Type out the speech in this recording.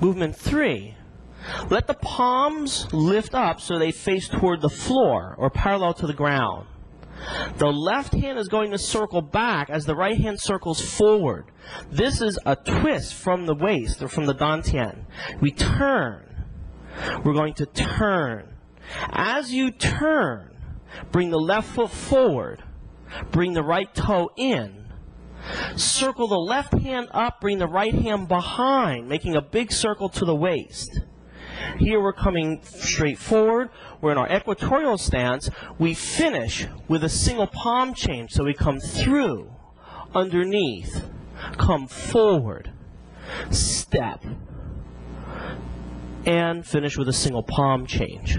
Movement three. Let the palms lift up so they face toward the floor or parallel to the ground. The left hand is going to circle back as the right hand circles forward. This is a twist from the waist or from the dantian. We turn. We're going to turn. As you turn, bring the left foot forward. Bring the right toe in. Circle the left hand up, bring the right hand behind, making a big circle to the waist. Here we're coming straight forward. We're in our equatorial stance. We finish with a single palm change. So we come through, underneath, come forward, step, and finish with a single palm change.